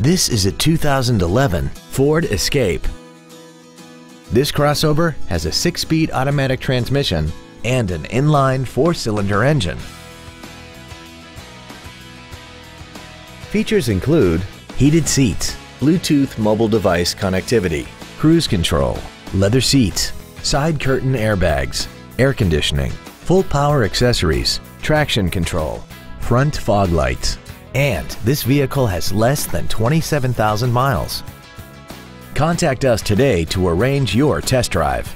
This is a 2011 Ford Escape. This crossover has a six-speed automatic transmission and an inline four-cylinder engine. Features include heated seats, Bluetooth mobile device connectivity, cruise control, leather seats, side curtain airbags, air conditioning, full power accessories, traction control, front fog lights, and this vehicle has less than 27,000 miles. Contact us today to arrange your test drive.